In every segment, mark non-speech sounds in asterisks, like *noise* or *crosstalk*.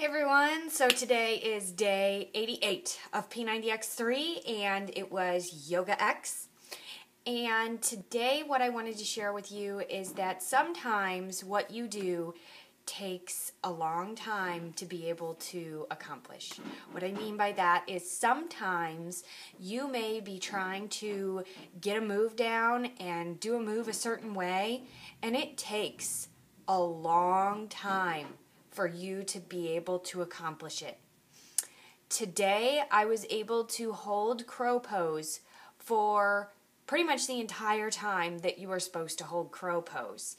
Hey everyone, so today is day 88 of P90X3 and it was Yoga X. And today what I wanted to share with you is that sometimes what you do takes a long time to be able to accomplish. What I mean by that is sometimes you may be trying to get a move down and do a move a certain way and it takes a long time for you to be able to accomplish it. Today, I was able to hold crow pose for pretty much the entire time that you are supposed to hold crow pose.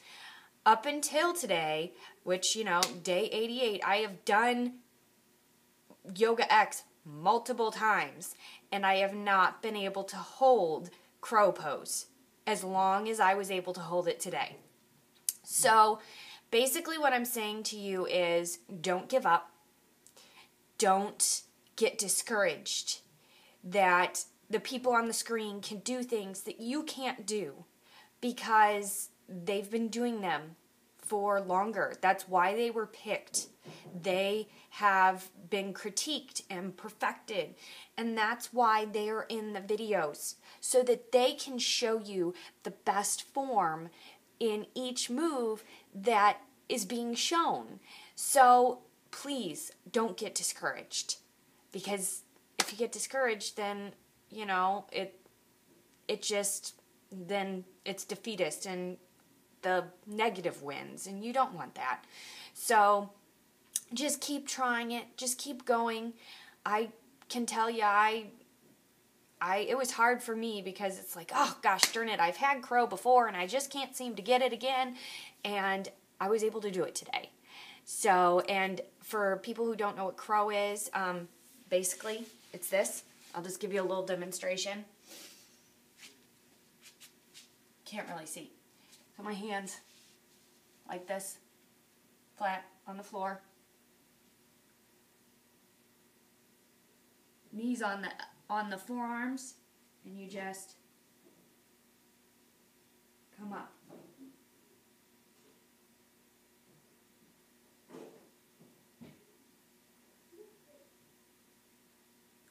Up until today, which, you know, day 88, I have done Yoga X multiple times, and I have not been able to hold crow pose as long as I was able to hold it today. So, Basically, what I'm saying to you is don't give up. Don't get discouraged that the people on the screen can do things that you can't do because they've been doing them for longer. That's why they were picked. They have been critiqued and perfected. And that's why they are in the videos so that they can show you the best form in each move that is being shown. So please don't get discouraged because if you get discouraged then you know it it just then it's defeatist and the negative wins and you don't want that. So just keep trying it, just keep going. I can tell you I I it was hard for me because it's like, oh gosh, darn it, I've had crow before and I just can't seem to get it again. And I was able to do it today. So, and for people who don't know what crow is, um, basically it's this. I'll just give you a little demonstration. Can't really see. So my hands like this, flat on the floor. Knees on the on the forearms and you just come up.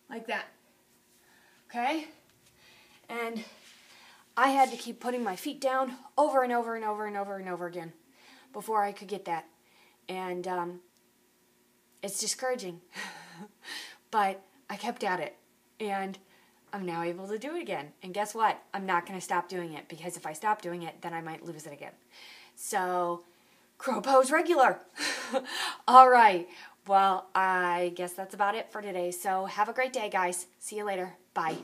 Like that. Okay? And I had to keep putting my feet down over and over and over and over and over again before I could get that. And um, it's discouraging. *laughs* but I kept at it and I'm now able to do it again. And guess what? I'm not going to stop doing it because if I stop doing it, then I might lose it again. So, crow pose regular. *laughs* All right. Well, I guess that's about it for today. So, have a great day, guys. See you later. Bye.